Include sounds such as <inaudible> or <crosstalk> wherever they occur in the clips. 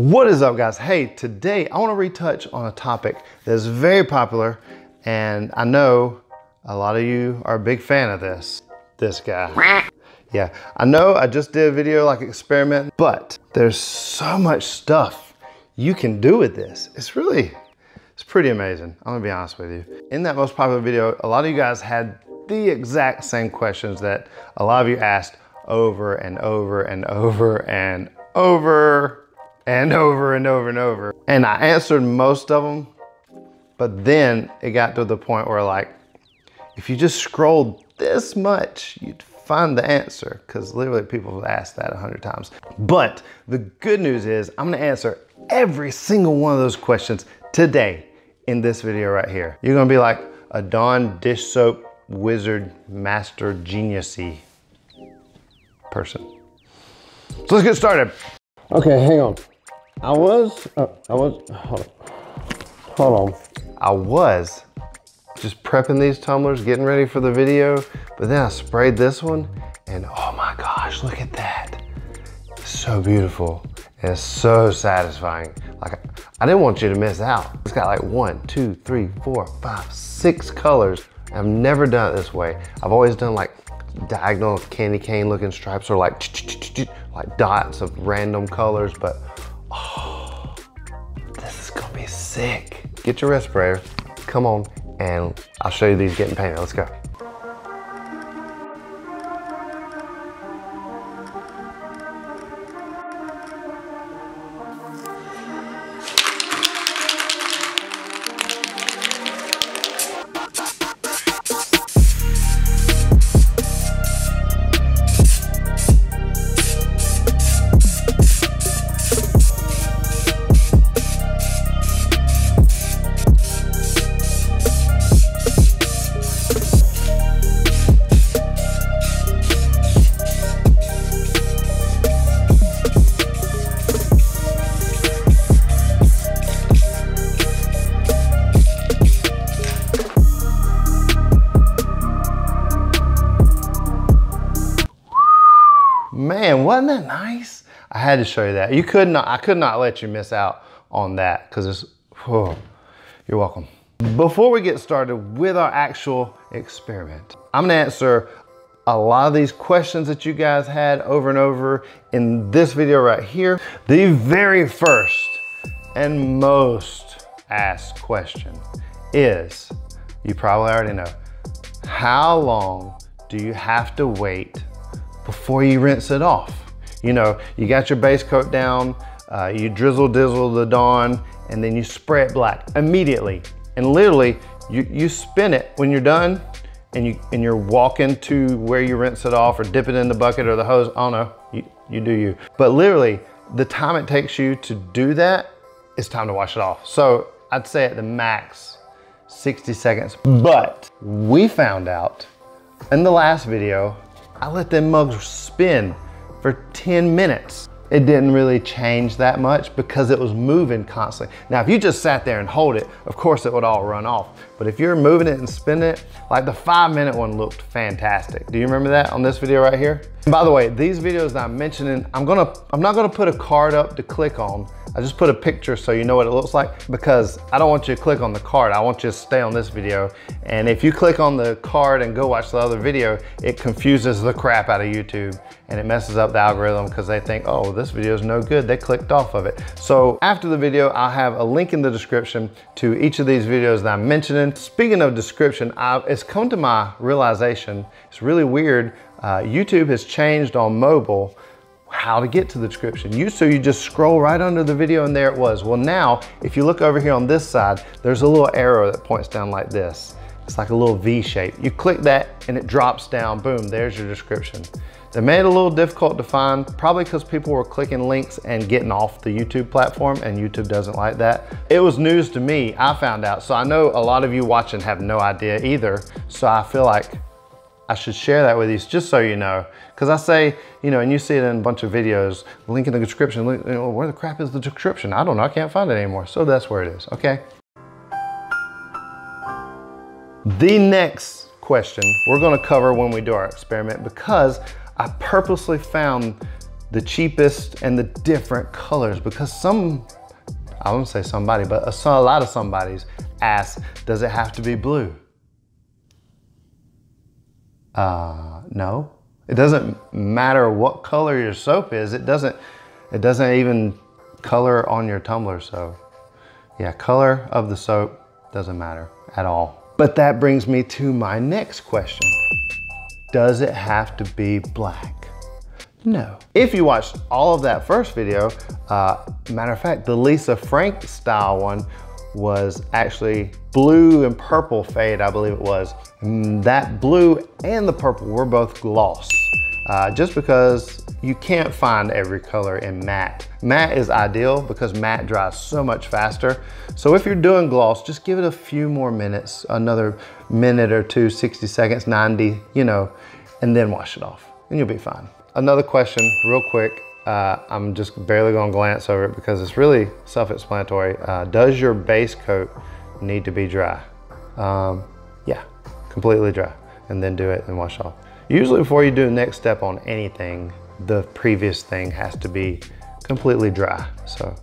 What is up guys? Hey, today I wanna retouch on a topic that is very popular and I know a lot of you are a big fan of this. This guy. Yeah, I know I just did a video like experiment, but there's so much stuff you can do with this. It's really, it's pretty amazing. I'm gonna be honest with you. In that most popular video, a lot of you guys had the exact same questions that a lot of you asked over and over and over and over and over and over and over. And I answered most of them, but then it got to the point where like, if you just scrolled this much, you'd find the answer because literally people have asked that a hundred times. But the good news is I'm gonna answer every single one of those questions today in this video right here. You're gonna be like a Dawn dish soap wizard master geniusy person. So let's get started. Okay, hang on. I was, uh, I was, hold on. Hold on. I was just prepping these tumblers, getting ready for the video, but then I sprayed this one and oh my gosh, look at that. It's so beautiful and so satisfying. Like, I didn't want you to miss out. It's got like one, two, three, four, five, six colors. I've never done it this way. I've always done like diagonal candy cane looking stripes or like like dots of random colors, but oh, this is gonna be sick. Get your respirator, come on, and I'll show you these getting painted. Let's go. I had to show you that. You could not, I could not let you miss out on that because it's, oh, you're welcome. Before we get started with our actual experiment, I'm gonna answer a lot of these questions that you guys had over and over in this video right here. The very first and most asked question is, you probably already know, how long do you have to wait before you rinse it off. You know, you got your base coat down, uh, you drizzle dizzle the Dawn, and then you spray it black immediately. And literally, you, you spin it when you're done, and, you, and you're walking to where you rinse it off or dip it in the bucket or the hose, I don't know, you, you do you. But literally, the time it takes you to do that, it's time to wash it off. So I'd say at the max, 60 seconds. But we found out in the last video I let them mugs spin for 10 minutes. It didn't really change that much because it was moving constantly. Now, if you just sat there and hold it, of course it would all run off. But if you're moving it and spinning it, like the five minute one looked fantastic. Do you remember that on this video right here? And by the way, these videos that I'm mentioning, I'm gonna, I'm not gonna put a card up to click on I just put a picture so you know what it looks like because I don't want you to click on the card. I want you to stay on this video. And if you click on the card and go watch the other video, it confuses the crap out of YouTube and it messes up the algorithm because they think, oh, this video is no good. They clicked off of it. So after the video, I'll have a link in the description to each of these videos that I'm mentioning. Speaking of description, I've, it's come to my realization, it's really weird. Uh, YouTube has changed on mobile how to get to the description. Used to you just scroll right under the video and there it was. Well now, if you look over here on this side, there's a little arrow that points down like this. It's like a little V shape. You click that and it drops down, boom, there's your description. They made it a little difficult to find, probably because people were clicking links and getting off the YouTube platform and YouTube doesn't like that. It was news to me, I found out. So I know a lot of you watching have no idea either. So I feel like I should share that with you just so you know. Because I say, you know, and you see it in a bunch of videos, link in the description, link, you know, where the crap is the description? I don't know, I can't find it anymore. So that's where it is, okay? The next question we're gonna cover when we do our experiment because I purposely found the cheapest and the different colors because some, I won't say somebody, but a, a lot of somebody's ask, does it have to be blue? Uh, no. It doesn't matter what color your soap is. It doesn't, it doesn't even color on your tumbler. So yeah, color of the soap doesn't matter at all. But that brings me to my next question. Does it have to be black? No. If you watched all of that first video, uh, matter of fact, the Lisa Frank style one was actually blue and purple fade, I believe it was. And that blue and the purple were both gloss. Uh, just because you can't find every color in matte. Matte is ideal because matte dries so much faster. So if you're doing gloss, just give it a few more minutes, another minute or two, 60 seconds, 90, you know, and then wash it off and you'll be fine. Another question, real quick. Uh, I'm just barely gonna glance over it because it's really self-explanatory. Uh, does your base coat need to be dry? Um, yeah, completely dry and then do it and wash off. Usually before you do the next step on anything, the previous thing has to be completely dry. So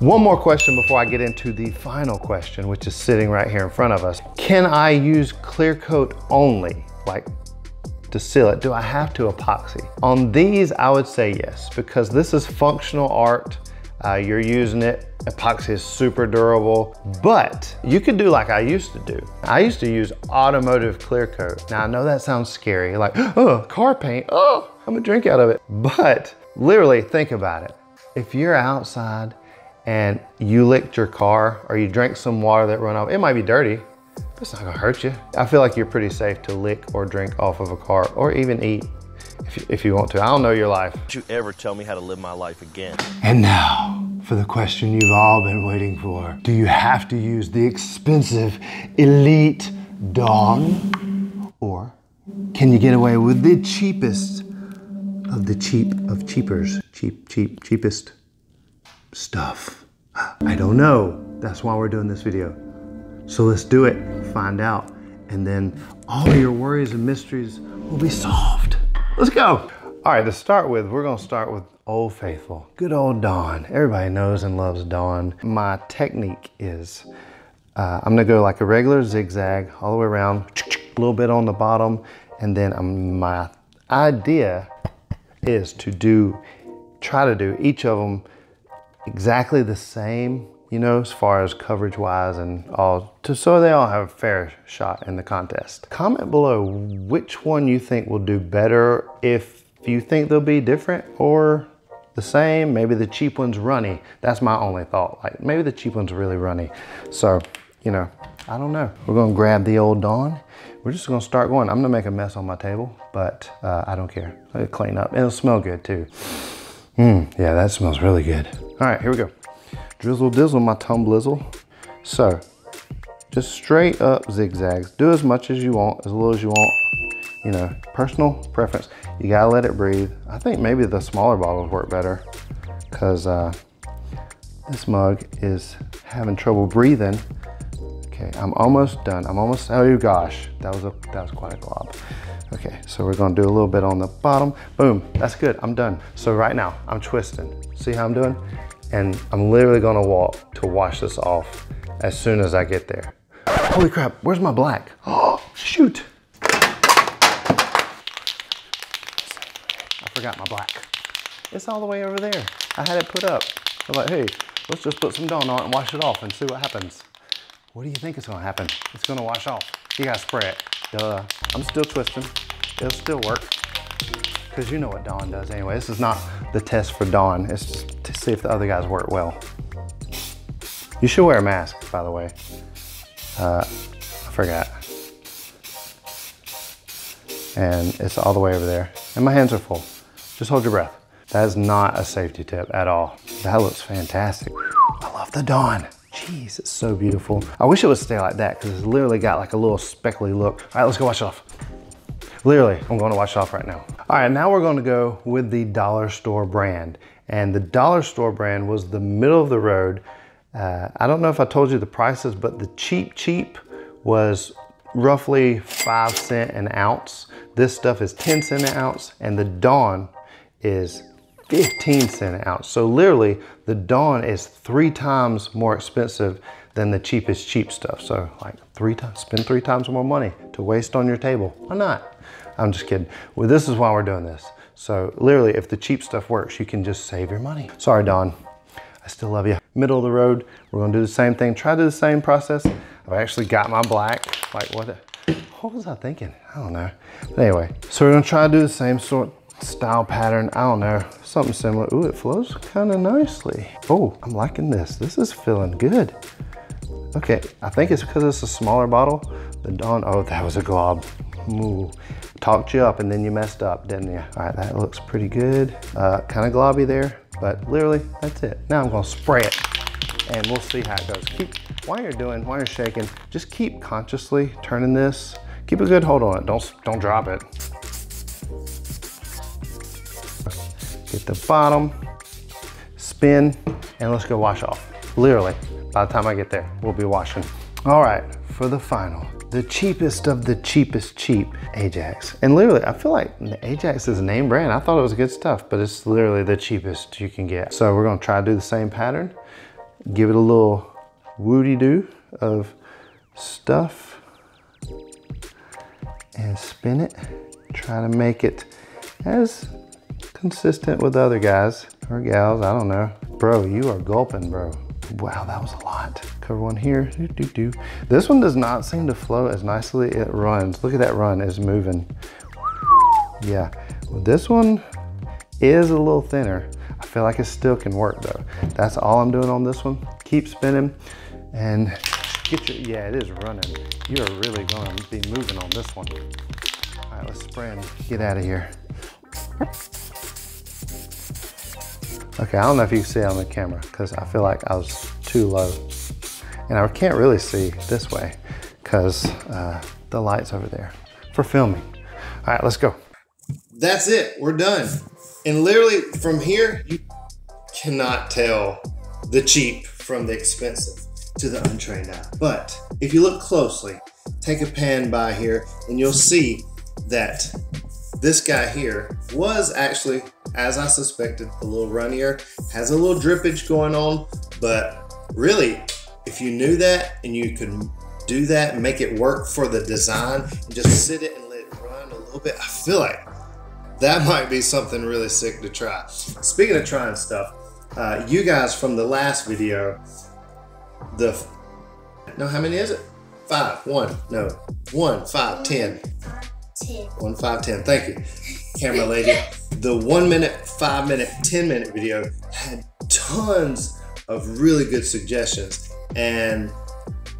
one more question before I get into the final question, which is sitting right here in front of us. Can I use clear coat only, like to seal it? Do I have to epoxy? On these, I would say yes, because this is functional art. Uh, you're using it, epoxy is super durable, but you could do like I used to do. I used to use automotive clear coat. Now I know that sounds scary, like, <gasps> oh, car paint, oh, I'm gonna drink out of it. But literally think about it. If you're outside and you licked your car or you drank some water that run off, it might be dirty, but it's not gonna hurt you. I feel like you're pretty safe to lick or drink off of a car or even eat if you, if you want to. I don't know your life. Don't you ever tell me how to live my life again. And now for the question you've all been waiting for. Do you have to use the expensive Elite Dawn? Or can you get away with the cheapest of the cheap of cheapers? Cheap, cheap, cheapest stuff. I don't know. That's why we're doing this video. So let's do it, find out, and then all your worries and mysteries will be solved. Let's go. All right, to start with, we're gonna start with Old Faithful. Good old Dawn. Everybody knows and loves Dawn. My technique is, uh, I'm gonna go like a regular zigzag all the way around, a little bit on the bottom, and then my idea is to do, try to do each of them exactly the same, you know, as far as coverage wise and all, to, so they all have a fair shot in the contest. Comment below which one you think will do better if you think they'll be different or the same. Maybe the cheap one's runny. That's my only thought. Like maybe the cheap one's really runny. So, you know, I don't know. We're gonna grab the old Dawn. We're just gonna start going. I'm gonna make a mess on my table, but uh, I don't care. It'll clean up. It'll smell good too. Mmm, yeah, that smells really good. All right, here we go. Drizzle dizzle my tumblizzle. So, just straight up zigzags. Do as much as you want, as little as you want. You know, personal preference. You gotta let it breathe. I think maybe the smaller bottles work better because uh, this mug is having trouble breathing. Okay, I'm almost done. I'm almost, oh gosh, that was a that was quite a glob. Okay, so we're gonna do a little bit on the bottom. Boom, that's good, I'm done. So right now, I'm twisting. See how I'm doing? And I'm literally gonna walk to wash this off as soon as I get there. Holy crap, where's my black? Oh, <gasps> shoot. I forgot my black. It's all the way over there. I had it put up. I was like, hey, let's just put some Dawn on it and wash it off and see what happens. What do you think is gonna happen? It's gonna wash off. You gotta spray it. Duh. I'm still twisting. It'll still work. Because you know what Dawn does anyway. This is not the test for Dawn. It's see if the other guys work well. You should wear a mask, by the way. Uh, I forgot. And it's all the way over there. And my hands are full. Just hold your breath. That is not a safety tip at all. That looks fantastic. I love the Dawn. Jeez, it's so beautiful. I wish it would stay like that because it's literally got like a little speckly look. All right, let's go wash it off. Literally, I'm going to wash it off right now. All right, now we're going to go with the dollar store brand. And the dollar store brand was the middle of the road. Uh, I don't know if I told you the prices, but the cheap cheap was roughly five cent an ounce. This stuff is 10 cent an ounce and the Dawn is 15 cent an ounce. So literally the Dawn is three times more expensive than the cheapest cheap stuff. So like three times, spend three times more money to waste on your table. Why not? I'm just kidding. Well, this is why we're doing this. So literally if the cheap stuff works, you can just save your money. Sorry, Dawn. I still love you. Middle of the road, we're gonna do the same thing. Try to do the same process. I've actually got my black, like what, what was I thinking? I don't know. But anyway, so we're gonna try to do the same sort style pattern. I don't know, something similar. Ooh, it flows kind of nicely. Oh, I'm liking this. This is feeling good. Okay, I think it's because it's a smaller bottle. The Dawn, oh, that was a glob. Ooh, talked you up and then you messed up, didn't you? All right, that looks pretty good. Uh, kind of globby there, but literally, that's it. Now I'm gonna spray it and we'll see how it goes. Keep, while you're doing, while you're shaking, just keep consciously turning this. Keep a good hold on it, don't, don't drop it. Get the bottom, spin, and let's go wash off. Literally, by the time I get there, we'll be washing. All right, for the final, the cheapest of the cheapest cheap Ajax. And literally, I feel like Ajax is a name brand. I thought it was good stuff, but it's literally the cheapest you can get. So we're gonna try to do the same pattern, give it a little woody-doo of stuff and spin it. Try to make it as consistent with other guys or gals, I don't know. Bro, you are gulping, bro. Wow, that was a lot. Cover one here, doo, doo, doo. This one does not seem to flow as nicely it runs. Look at that run, it's moving. Yeah, well, this one is a little thinner. I feel like it still can work though. That's all I'm doing on this one. Keep spinning and get your, yeah, it is running. You are really gonna be moving on this one. All right, let's spray and get out of here. Okay, I don't know if you can see on the camera because I feel like I was too low. And I can't really see this way because uh, the light's over there for filming. All right, let's go. That's it, we're done. And literally from here, you cannot tell the cheap from the expensive to the untrained eye. But if you look closely, take a pan by here and you'll see that this guy here was actually, as I suspected, a little runnier, has a little drippage going on, but really, if you knew that and you could do that and make it work for the design and just sit it and let it run a little bit, I feel like that might be something really sick to try. Speaking of trying stuff, uh, you guys from the last video, the, no, how many is it? Five, one, no, one, five, ten. Ten. One, five, ten. Thank you, camera <laughs> lady. The one minute, five minute, 10 minute video had tons of really good suggestions. And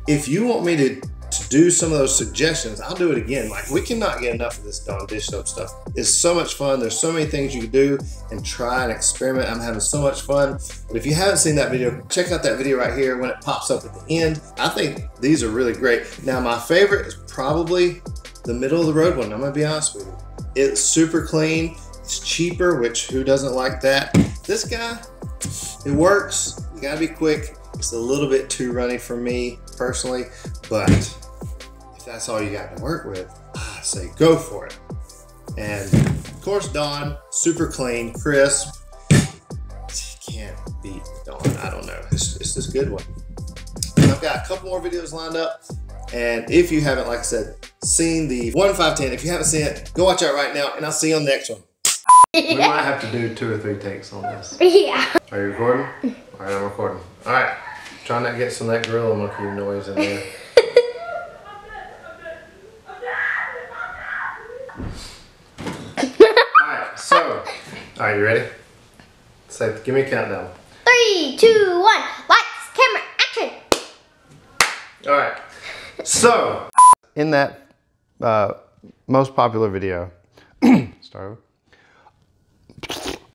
if you want me to, to do some of those suggestions, I'll do it again. Like we cannot get enough of this Dawn dish soap stuff. It's so much fun. There's so many things you can do and try and experiment. I'm having so much fun. But if you haven't seen that video, check out that video right here when it pops up at the end. I think these are really great. Now my favorite is probably the middle of the road one. I'm gonna be honest with you. It's super clean. It's cheaper, which who doesn't like that? This guy, it works. You gotta be quick. It's a little bit too runny for me personally, but if that's all you got to work with, I say go for it. And of course, Dawn, super clean, crisp. Can't beat Dawn. I don't know. It's, it's this good one. And I've got a couple more videos lined up. And if you haven't, like I said, seen the 1510, if you haven't seen it, go watch out right now, and I'll see you on the next one. We might <laughs> have to do two or three takes on this. Yeah. Are you recording? All right, I'm recording. All right, try not to get some of that gorilla monkey noise in there. all right, so, right, you ready? Say, give me a countdown. Three, two, one. Lights, camera, action. All right. So, in that uh, most popular video, <clears throat> start over.